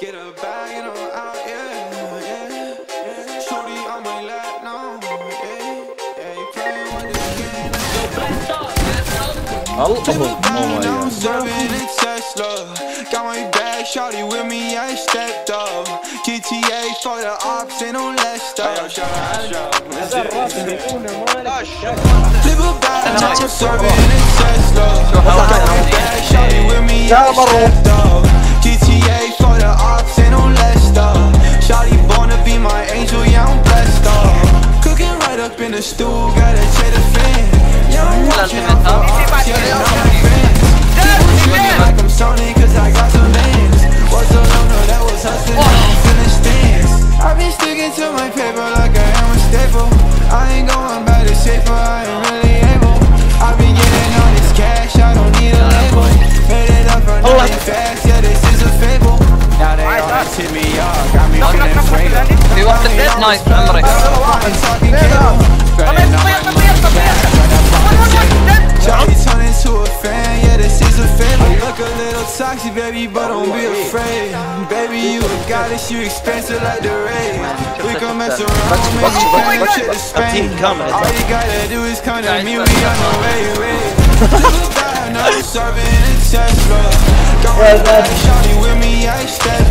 Get a bag and I'm out, yeah, yeah, yeah. Shorty on my lap now, yeah, yeah. You playing with this game. Al oh, oh Now my god. Serving in Tesla. Got my bag, shorty with me, I stepped up. GTA for the ops, ain't no less stuff. Live a bad life, I'm serving in Tesla. With me, I stepped up. GTA for the ops, ain't no less stuff. Shorty born to be my angel, yeah, I'm blessed up. Cooking right up in the stool, gotta check the fan. Yeah, I'm watching out for ops, yeah, they know my friends. People treat me like I'm Sony, cause I got some bands. Was a loner that was hustling, now I'm finished dance. I've been sticking to my paper like I am a staple. I ain't going back to safer, I all hit me up, got me feeling afraid. Du har inte dead nice memory. Charlie turn into a fan, yeah, this is a favor. Look a little toxic, baby, but don't be afraid. Baby, you a goddess, you expensive like the rain. We can mess around, make you bang shit to Spain. All you gotta do is come to me, we on the way, way. Live a bad, no serving in Tesla. Bag, shawty with me, I step